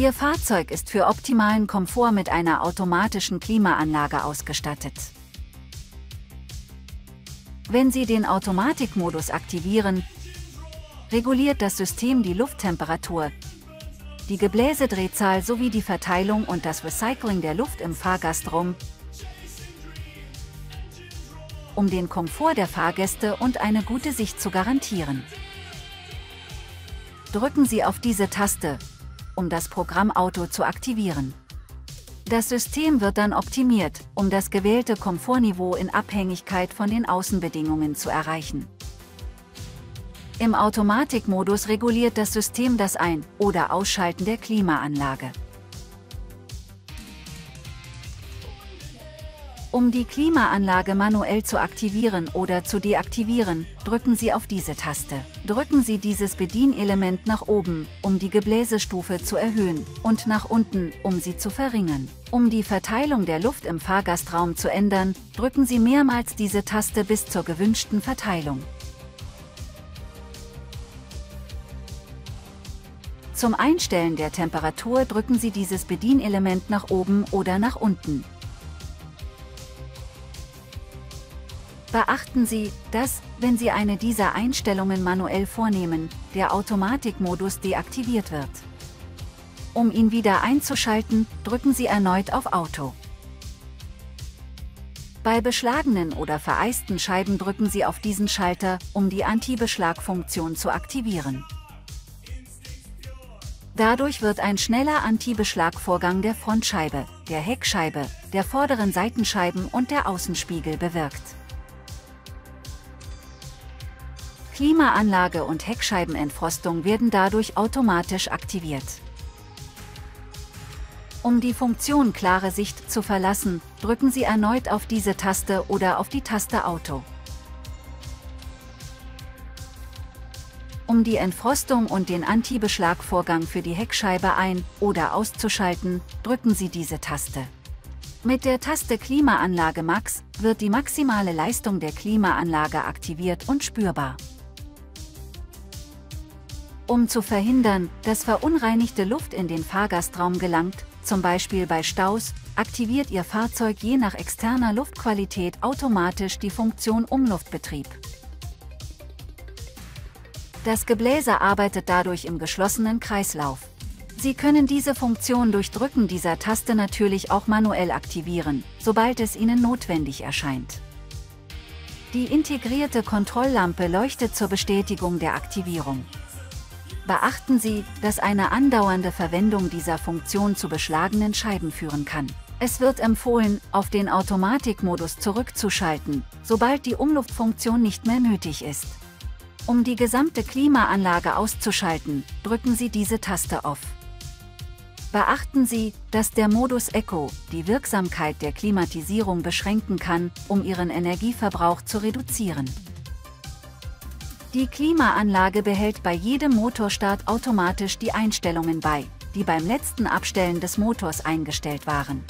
Ihr Fahrzeug ist für optimalen Komfort mit einer automatischen Klimaanlage ausgestattet. Wenn Sie den Automatikmodus aktivieren, reguliert das System die Lufttemperatur, die Gebläsedrehzahl sowie die Verteilung und das Recycling der Luft im Fahrgastraum, um den Komfort der Fahrgäste und eine gute Sicht zu garantieren. Drücken Sie auf diese Taste, um das Programm Auto zu aktivieren. Das System wird dann optimiert, um das gewählte Komfortniveau in Abhängigkeit von den Außenbedingungen zu erreichen. Im Automatikmodus reguliert das System das Ein- oder Ausschalten der Klimaanlage. Um die Klimaanlage manuell zu aktivieren oder zu deaktivieren, drücken Sie auf diese Taste. Drücken Sie dieses Bedienelement nach oben, um die Gebläsestufe zu erhöhen, und nach unten, um sie zu verringern. Um die Verteilung der Luft im Fahrgastraum zu ändern, drücken Sie mehrmals diese Taste bis zur gewünschten Verteilung. Zum Einstellen der Temperatur drücken Sie dieses Bedienelement nach oben oder nach unten. Beachten Sie, dass, wenn Sie eine dieser Einstellungen manuell vornehmen, der Automatikmodus deaktiviert wird. Um ihn wieder einzuschalten, drücken Sie erneut auf Auto. Bei beschlagenen oder vereisten Scheiben drücken Sie auf diesen Schalter, um die Anti-Beschlag-Funktion zu aktivieren. Dadurch wird ein schneller Anti-Beschlag-Vorgang der Frontscheibe, der Heckscheibe, der vorderen Seitenscheiben und der Außenspiegel bewirkt. Klimaanlage und Heckscheibenentfrostung werden dadurch automatisch aktiviert. Um die Funktion klare Sicht zu verlassen, drücken Sie erneut auf diese Taste oder auf die Taste Auto. Um die Entfrostung und den Anti-Beschlag-Vorgang für die Heckscheibe ein- oder auszuschalten, drücken Sie diese Taste. Mit der Taste Klimaanlage Max wird die maximale Leistung der Klimaanlage aktiviert und spürbar. Um zu verhindern, dass verunreinigte Luft in den Fahrgastraum gelangt, zum Beispiel bei Staus, aktiviert Ihr Fahrzeug je nach externer Luftqualität automatisch die Funktion Umluftbetrieb. Das Gebläse arbeitet dadurch im geschlossenen Kreislauf. Sie können diese Funktion durch Drücken dieser Taste natürlich auch manuell aktivieren, sobald es Ihnen notwendig erscheint. Die integrierte Kontrolllampe leuchtet zur Bestätigung der Aktivierung. Beachten Sie, dass eine andauernde Verwendung dieser Funktion zu beschlagenen Scheiben führen kann. Es wird empfohlen, auf den Automatikmodus zurückzuschalten, sobald die Umluftfunktion nicht mehr nötig ist. Um die gesamte Klimaanlage auszuschalten, drücken Sie diese Taste auf. Beachten Sie, dass der Modus Eco die Wirksamkeit der Klimatisierung beschränken kann, um Ihren Energieverbrauch zu reduzieren. Die Klimaanlage behält bei jedem Motorstart automatisch die Einstellungen bei, die beim letzten Abstellen des Motors eingestellt waren.